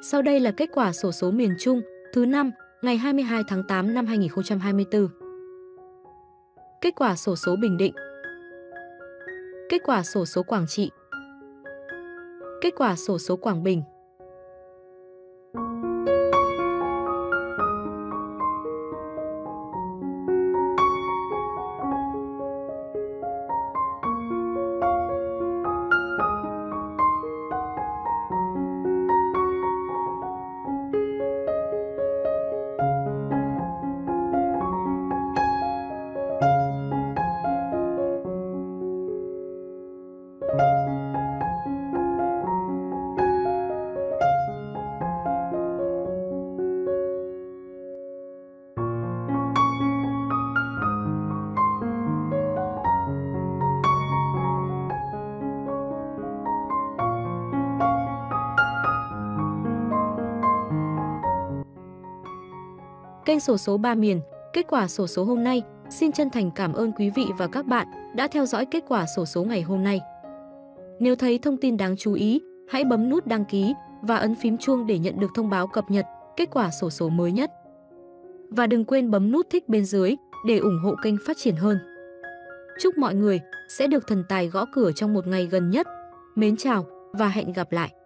Sau đây là kết quả sổ số miền Trung, thứ năm, ngày 22 tháng 8 năm 2024. Kết quả sổ số Bình Định. Kết quả sổ số Quảng Trị. Kết quả sổ số Quảng Bình. Kênh sổ số 3 miền, kết quả sổ số hôm nay, xin chân thành cảm ơn quý vị và các bạn đã theo dõi kết quả sổ số ngày hôm nay. Nếu thấy thông tin đáng chú ý, hãy bấm nút đăng ký và ấn phím chuông để nhận được thông báo cập nhật kết quả sổ số mới nhất. Và đừng quên bấm nút thích bên dưới để ủng hộ kênh phát triển hơn. Chúc mọi người sẽ được thần tài gõ cửa trong một ngày gần nhất. Mến chào và hẹn gặp lại!